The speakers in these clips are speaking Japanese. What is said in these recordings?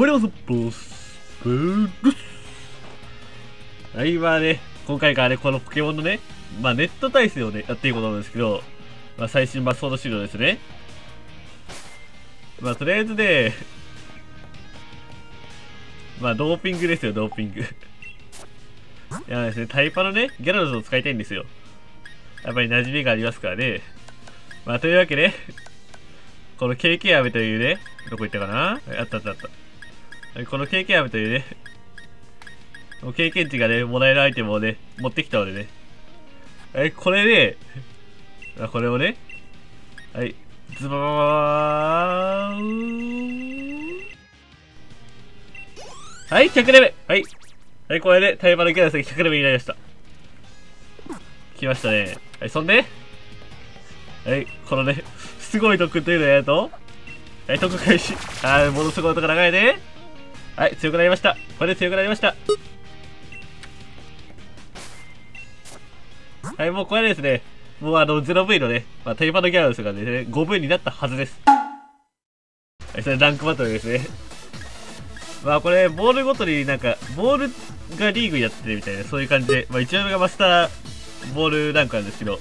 ポリオスボスブルスはい、まあね、今回からね、このポケモンのね、まあネット対戦をね、やっていくことなんですけど、まあ最新バスソード資料ですね。まあとりあえずね、まあドーピングですよ、ドーピング。いやですね、タイパのね、ギャラドスを使いたいんですよ。やっぱり馴染みがありますからね。まあというわけで、この KK 飴というね、どこ行ったかな？あったあったあった。この KK 飴というね、経験値がね、もらえるアイテムをね、持ってきたのでね。はい、これで、あ、これをね、はい、ズバーンはい、100レベルはい。はい、これで、タイマルギャラスが100レベルになりました。来ましたね。はい、そんで、はい、このね、すごい特訓というのをやると、はい、特訓開始。はい、ものすごい音が長いね。はい、強くなりました。これで強くなりました。はい、もうこれですね、もうあの、0V のね、まあ、テイパのギャラスがね、5V になったはずです。はい、それランクバトルですね。まあこれ、ボールごとになんか、ボールがリーグやってるみたいな、そういう感じで、まあ一応がマスターボールランクなんですけど、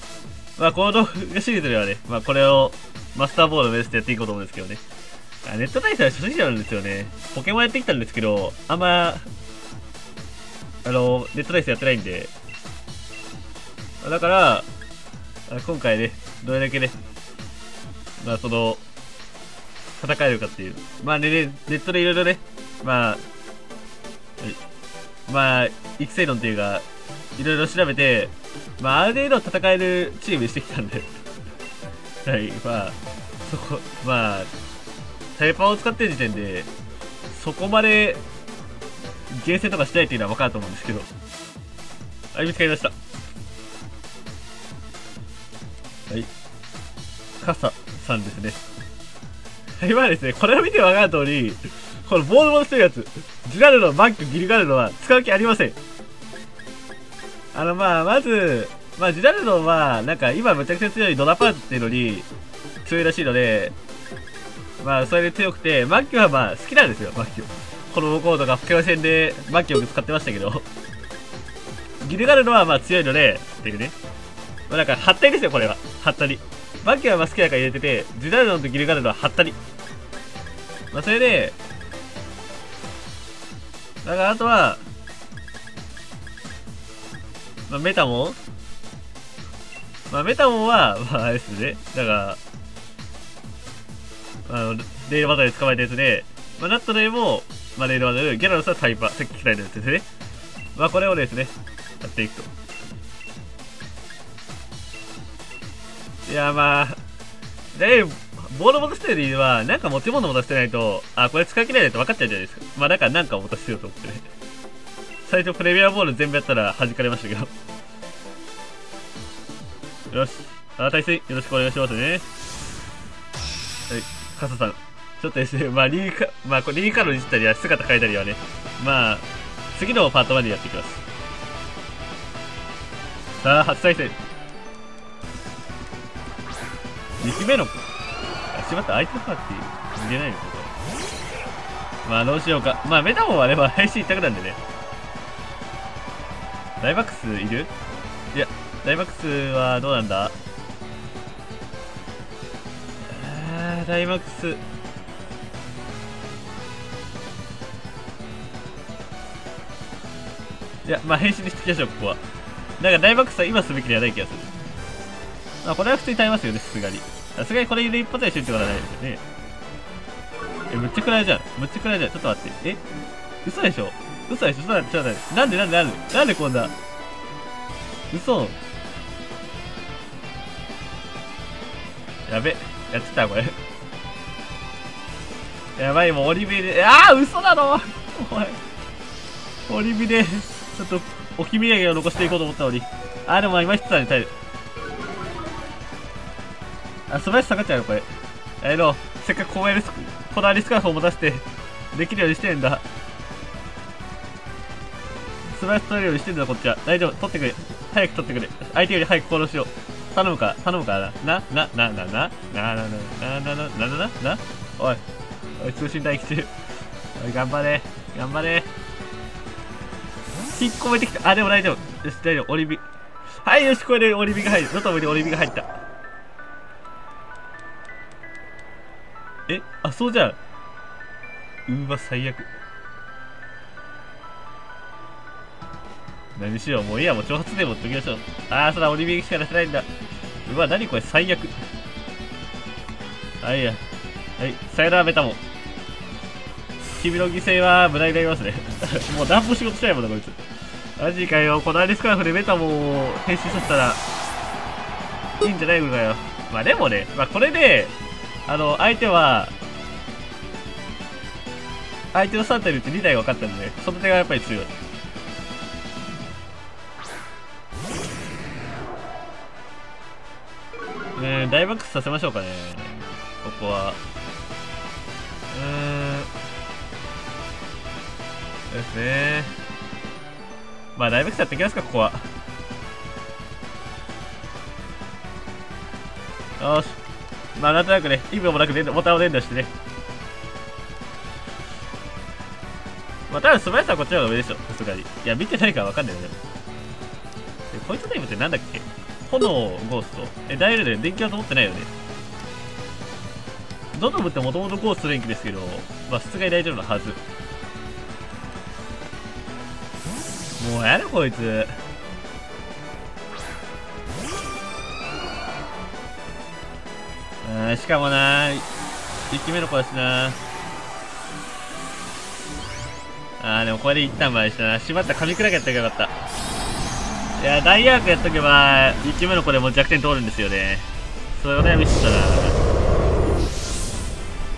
まあこの動画シリーズではね、まあこれをマスターボールを目指してやっていこうと思うんですけどね。ネット対戦は初心者なんですよね。ポケモンやってきたんですけど、あんま、あの、ネット対戦やってないんで、だから、今回ね、どれだけね、まあその、戦えるかっていう。まあね、ネットでいろいろね、まあ、まあ、育成論っていうか、いろいろ調べて、まあ、ある程度戦えるチームにしてきたんではい、まあ、そこ、まあ、タイパーを使ってる時点で、そこまで、厳選とかしないっていうのは分かると思うんですけど。はい、見つかりました。はい。傘さんですね。今ですね、これを見て分かる通り、このボールボールしてるやつ、ジラルド、マック、ギルガルドは使う気ありません。あの、まあ、まず、まあ、ジラルドは、なんか今めちゃくちゃ強いドラパーツっていうのに強いらしいので、まあ、それで強くて、マッキョはまあ、好きなんですよ、マッキョ。このコードがポケモン戦でマッキョを使ってましたけど、ギルガルドはまあ強いので、っていうね。まあ、なんか、はったりですよ、これは。はったり。マッキョはまあ好きだから入れてて、ジラルドンとギルガルドははったり。まあ、それで、だからあとは、まあ、メタモンまあ、メタモンは、まあ、あれですね。だから、あの、レールバトルで捕まえたやつで、まあ、ナットでも、まあ、レールバトル、ギャラドスはタイパー、さっき聞いたやつですね。まあ、これをですね、やっていくと。いや、まあ、で、ボール持たせてる理由は、なんか持ち物持たせてないと、あ、これ使い切れないって分かっちゃうじゃないですか。まあ、だからなんか持たせようと思ってね。最初プレミアボール全部やったら弾かれましたけど。よし。あ、対戦よろしくお願いしますね。はい。カサさん。ちょっとですね、まあ、リーカ、まあ、これリーカードにしたりは姿変えたりはね、まあ、次のパートまでやっていきます。さあ、初対戦。2期目の、あ、しまった、相手パーティー入れないのここ。まあ、どうしようか。まあ、メタモンはね、まあ、配信一択なんでね。大バックスいる？いや、大バックスはどうなんだ？あー、大バックス。いや、まあ、変身してきましょう、ここは。なんか大バックスは今すべきではない気がする。まあ、これは普通に耐えますよね、さすがに。さすがにこれで一発で死ぬってことはないですよね。え、むっちゃ暗いじゃん。むっちゃ暗いじゃん。ちょっと待って。え？嘘でしょ？嘘でしょ？ちょっと待って、ちょっと待って。なんでなんでなんで？なんでこんな？嘘やべ。やってた、これ。やばい、もうオリビで。ああ嘘だろおい。オリビで、ちょっと、置き土産を残していこうと思ったのに。あー、でも今言ってたね、耐える。あ、素早さ下がっちゃうよ、これ。えの、せっかくこうやるこだわりスカーフを持たせて、できるようにしてんだ。素早さ取れるようにしてんだ、こっちは。大丈夫、取ってくれ。早く取ってくれ。相手より早く殺しよう。頼むから、頼むからな。な、な、な、な、な、な、な、な、な、な、な、な、な、な、な、おい。おい、通信待機中。おい頑張れ。頑張れ。引っ込めてきた。あでも大丈夫。よし大丈夫。オリビはいよしこれでオリビが入る。ノトムにオリビが入った。えあそうじゃん。うわ最悪。何しよう。もういいや。もう挑発で持っておきましょう。ああそらオリビしか出せないんだ。うわ何これ最悪。はいや。はいさよならメタモン君の犠牲は無駄になりますね。もう何も仕事しないもんなこいつ。マジかよこのアリスカーフでメタモンを変身させたらいいんじゃないのかよ。まあでもねまあこれであの相手は相手の3体に打って2体が分かったんで、その手がやっぱり強い。うん大爆発させましょうかねここは。うん。ですね。まあ大爆発やってきますかここは。よし。まあなんとなくね意味もなくボタンを連打してね。まあ多分素早さはこっちの方が上でしょさすがに。いや見てないから分かんないよね。でこいつの意味ってなんだっけ？炎ゴースト。えダイヤルで電気は通ってないよね。ドトムってもともとゴースト電気ですけどまあさすがに大丈夫なはず。もうやだこいつうんしかもな1機目の子だしなあーでもこれで一旦前したなしまった噛み砕けやったらよかったいや、ダイアークやっとけば、1機目の子でも弱点通るんですよね。それをね、ミスった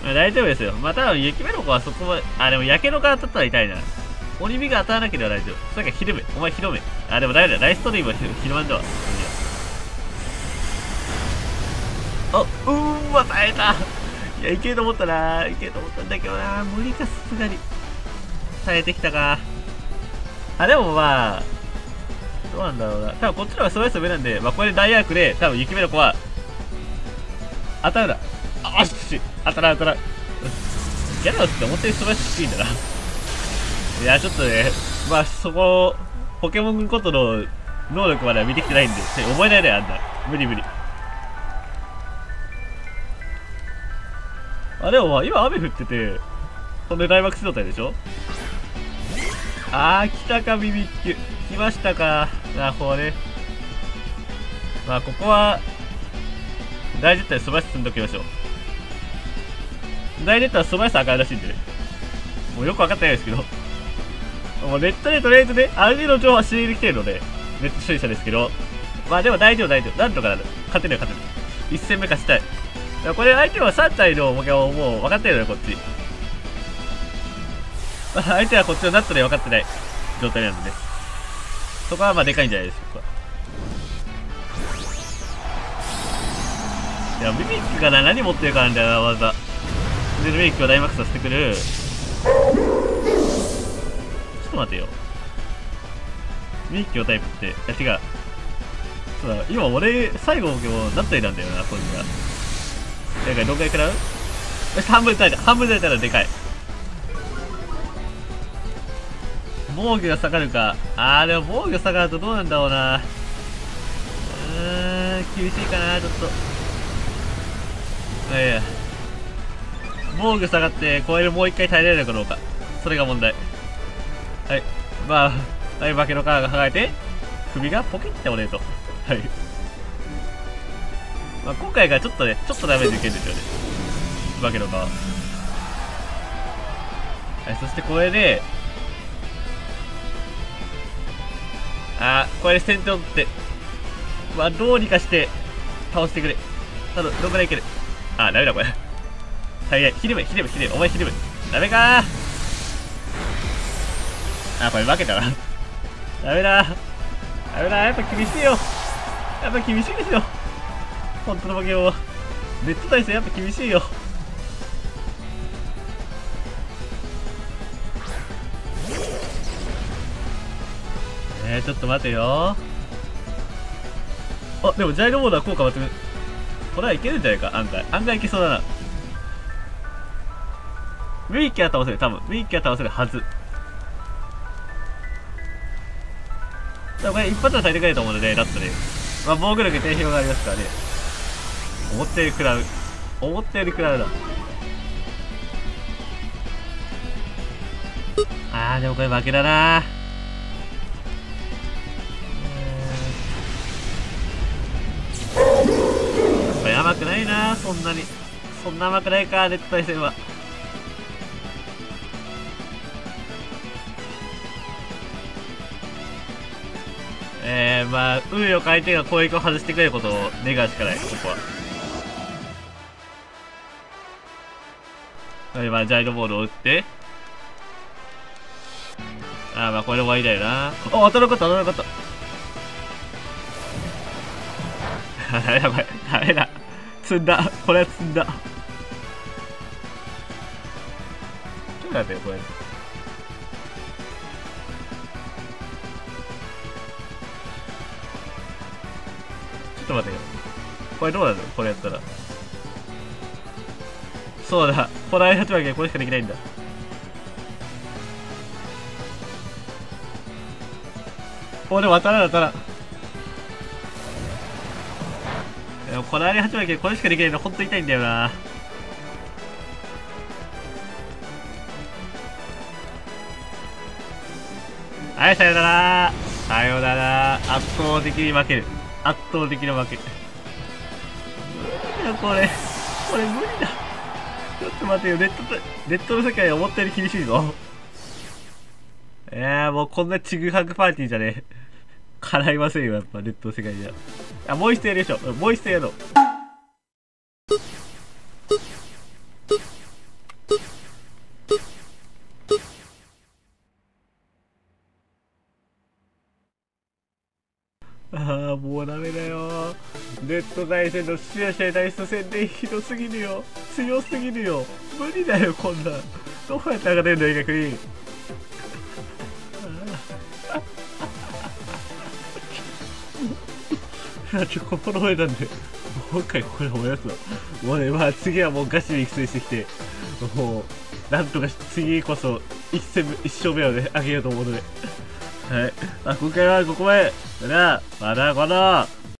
ら。大丈夫ですよ。まあ、多分、雪目の子はそこまで、あ、でも、やけどから当たったら痛いな。鬼火が当たらなければ大丈夫。それか、ひるめ。お前、ひろめ。あ、でも大丈夫だ。ライストリームはひるまんだわ。あ、うーん、またえた。いや、いけると思ったな。いけると思ったんだけどな。無理か、さすがに。耐えてきたか。あ、でもまあ、どうなんだろうな。多分こっちの方がストレス上なんで、まあ、これで大アークで、多分雪目の子は、当たるだ。あ、し、当たらん当たらん。ギャラドスって思ったよりストレス低いんだな。いや、ちょっとね、まあ、そこ、ポケモンことの能力までは見てきてないんで、覚えないであんな。無理無理。あ、でもまあ、今雨降ってて、こんで大爆死状態でしょ？あー、来たか、ビビッキュ。来ましたか。なるほどね。まあ、ここは、大絶対素早さ積んどきましょう。大絶対素早さ赤いらしいんでね。もうよく分かってないですけど。もうネットでとりあえずね、ある程度の情報は知りに来てるので、ネット処理者ですけど、まあでも大丈夫大丈夫。なんとかなる。勝てるよ勝てる。一戦目勝ちたい。これ相手は3体のポケモンもう分かってるのよ、こっち。まあ、相手はこっちのナットで分かってない状態なんでね。そこはまあでかいんじゃないですか。いや、ミミックがな何持ってるかなんだよな、技。で、ミミックを大マックスさせてくる。ちょっと待てよ。ミミックのタイプって、いや違う。そうだ、今俺、最後のポケモン、ナットリなんだよな、こいつが。だから、どんぐらい食らう？半分耐えた。半分耐えたらでかい。防御が下がるか。あー、でも防御下がるとどうなんだろうな。うーん、厳しいかな、ちょっと。いやいや。防御下がって、これでもう一回耐えられるかどうか。それが問題。まあ、だいぶ化けの皮が剥がれて、首がポキって折れると。はい。まあ、今回がちょっとね、ちょっとダメージ受けるんですよね。化けの皮。はい、そしてこれで、あー、これで先手を取って、まあ、どうにかして倒してくれ。ただ、どんぐらいいけるあー、ダメだ、これ。はい、ひるめ、ひるめ、ひるめ、お前ひるめ。ダメかー。あ、これ負けたな。ダメだ。ダメだ、やっぱ厳しいよ。やっぱ厳しいですよ。本当の負けを。ネット対戦やっぱ厳しいよ。えー、ちょっと待てよあ、でもジャイロボードは効果抜群。これはいけるんじゃないか、案外。案外いけそうだな。ミッキャー倒せる、多分。ミッキャー倒せるはず。これ一発は最低くらいと思うので、だったね。まあ、防御力低評がありますからね。思ったより食らう。思ったより食らうな。あー、でもこれ負けだなこれ甘くないなそんなに。そんな甘くないか、ネット対戦は。まあ、運よく相手が攻撃を外してくれることを願うしかない、ここは。はい、まあ、ジャイロボールを打って。あー、まあ、これで終わりだよな。あ、当たらなかった、当たらなかった。やばい、ダメだ。積んだ。これは積んだ。ちょっと待ってよ、これ。ょっと待ってよ。これどうなのこれやったら。そうだ。この間とわけこれしかできないんだ。お、でも当たら当たら。でもこの間8枚これしかできないのほんと痛いんだよな。はい、さよならさよなら圧倒的に負ける。圧倒的な負け。いや、これ、これ無理だ。ちょっと待てよ、ネット、ネットの世界は思ったより厳しいぞ。いやーもうこんなちぐはぐパーティーじゃねえ。叶いませんよ、やっぱネットの世界じゃ。あ、もう一度やるでしょ。もう一度やろう。ネット対戦のシアシアダイス戦でひどすぎるよ。強すぎるよ。無理だよ、こんな。どうやって上がれるんだよ、逆に。ちょ、心得たんで、もう一回これ燃やすわ。もうね、まあ次はもうガチで育成してきて、もう、なんとか次こそ一戦一勝目をね、あげようと思うので。はい。まあ、今回はここまで。それでは、またこの